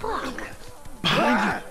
Fuck. Behind you.